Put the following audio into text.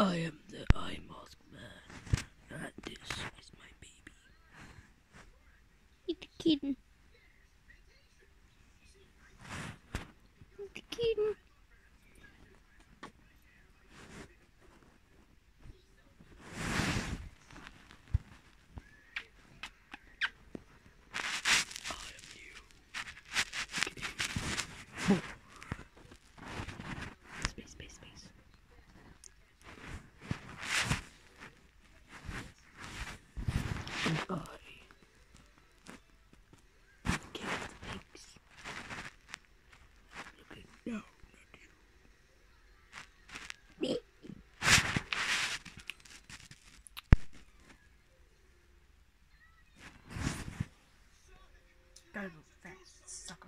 I am the eye mask man, and this is my baby. It's a. down at you. Go fast.